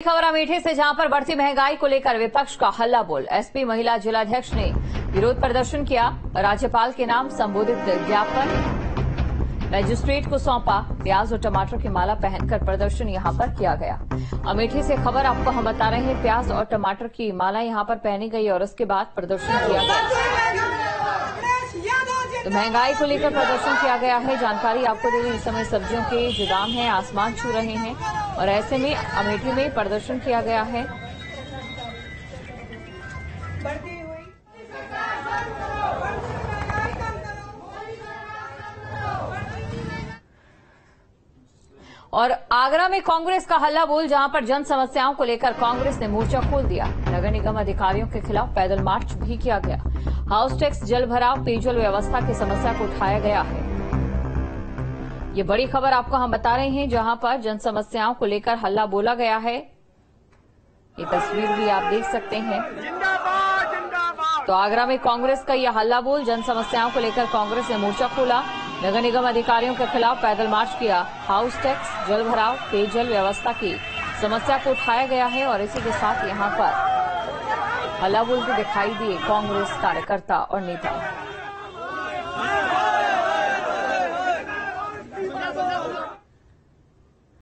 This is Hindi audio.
खबर अमेठी से, जहाँ पर बढ़ती महँगाई को लेकर विपक्ष का हल्ला बोल एसपी महिला जिलाध्यक्ष ने विरोध प्रदर्शन किया। राज्यपाल के नाम संबोधित ज्ञापन मजिस्ट्रेट को सौंपा प्याज और टमाटर की माला पहनकर प्रदर्शन यहाँ पर किया गया। अमेठी से खबर आपको हम बता रहे हैं, प्याज और टमाटर की माला यहाँ पर पहनी गई और उसके बाद प्रदर्शन किया गया। तो महँगाई को लेकर प्रदर्शन किया गया है। जानकारी आपको दे दें इस समय सब्जियों के जो दाम हैं, आसमान छू रहे हैं और ऐसे में अमेठी में प्रदर्शन किया गया है। और आगरा में कांग्रेस का हल्ला बोल जहाँ पर जन समस्याओं को लेकर कांग्रेस ने मोर्चा खोल दिया। नगर निगम अधिकारियों के खिलाफ पैदल मार्च भी किया गया। हाउस टैक्स जल भराव पेयजल व्यवस्था की समस्या को उठाया गया है। ये बड़ी खबर आपको हम बता रहे हैं जहाँ पर जन समस्याओं को लेकर हल्ला बोला गया है। ये तस्वीर भी आप देख सकते हैं। तो आगरा में कांग्रेस का यह हल्ला बोल जन समस्याओं को लेकर कांग्रेस ने मोर्चा खोला। नगर निगम अधिकारियों के खिलाफ पैदल मार्च किया, हाउस टैक्स, जल भराव, पेयजल व्यवस्था की समस्या को उठाया गया है और इसी के साथ यहाँ पर हल्ला बोलते दिखाई दिए कांग्रेस कार्यकर्ता और नेता।